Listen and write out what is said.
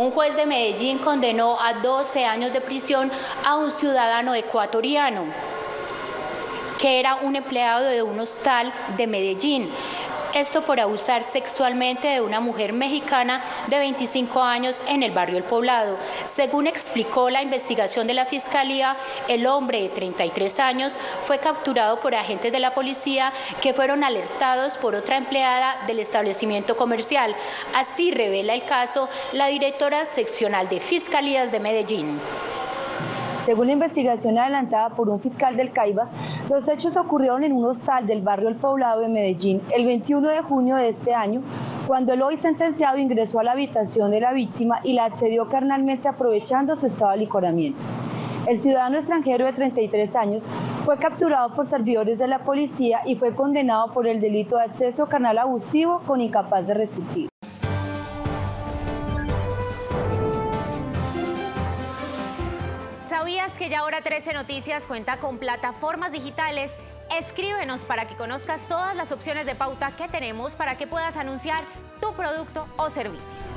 Un juez de Medellín condenó a 12 años de prisión a un ciudadano ecuatoriano que era un empleado de un hostal de Medellín esto por abusar sexualmente de una mujer mexicana de 25 años en el barrio El Poblado. Según explicó la investigación de la Fiscalía, el hombre de 33 años fue capturado por agentes de la policía que fueron alertados por otra empleada del establecimiento comercial. Así revela el caso la directora seccional de Fiscalías de Medellín. Según la investigación adelantada por un fiscal del Caibas, los hechos ocurrieron en un hostal del barrio El Poblado de Medellín el 21 de junio de este año, cuando el hoy sentenciado ingresó a la habitación de la víctima y la accedió carnalmente aprovechando su estado de licoramiento. El ciudadano extranjero de 33 años fue capturado por servidores de la policía y fue condenado por el delito de acceso carnal abusivo con incapaz de resistir. ¿Sabías que ya ahora 13 Noticias cuenta con plataformas digitales? Escríbenos para que conozcas todas las opciones de pauta que tenemos para que puedas anunciar tu producto o servicio.